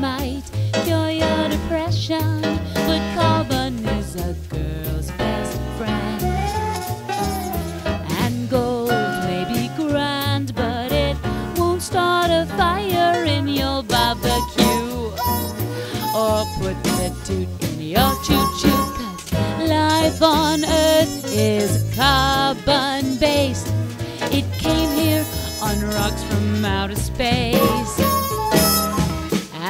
might cure your depression, but carbon is a girl's best friend. And gold may be grand, but it won't start a fire in your barbecue or put the toot in your choo-choo. Cause life on earth is carbon-based. It came here on rocks from outer space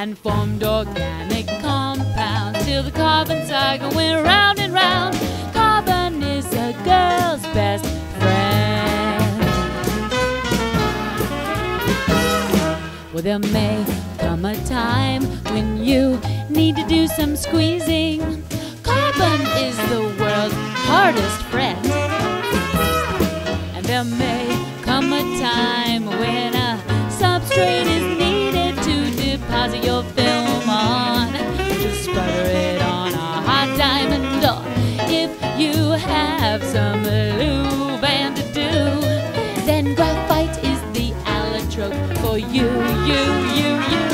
and formed organic compounds till the carbon cycle went round and round. Carbon is a girl's best friend. Well, there may come a time when you need to do some squeezing. Carbon is have some and to do, then graphite is the allotrope for you, you, you, you.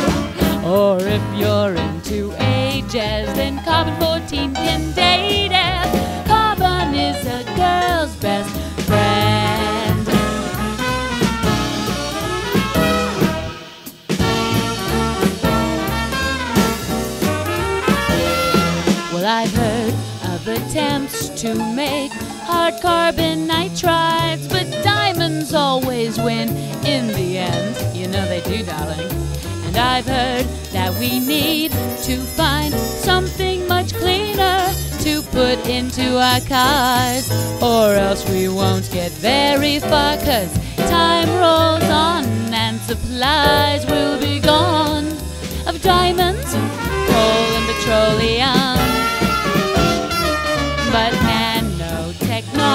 Or if you're into ages, then carbon 14 can date it. Carbon is a girl's best friend. Well, I've heard attempts to make hard carbon nitrides, but diamonds always win in the end. You know they do, darling. And I've heard that we need to find something much cleaner to put into our cars, or else we won't get very far, cause time rolls on and supplies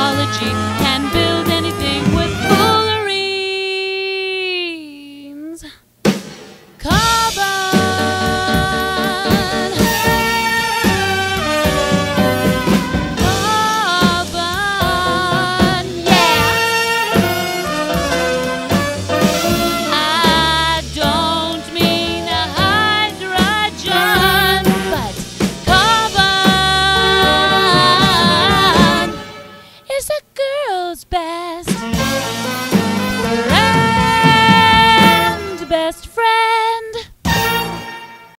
mythology can